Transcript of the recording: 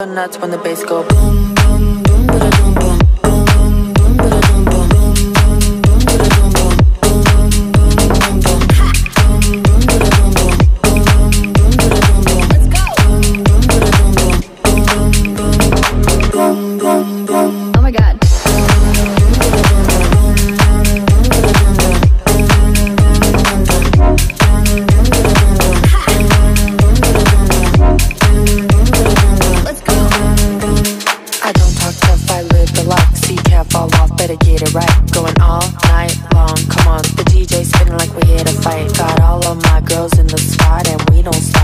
nuts when the bass go boom boom boom ba boom boom Oh my god. right. Going all night long, come on. The DJ's spinning like we're here to fight. Got all of my girls in the spot and we don't stop.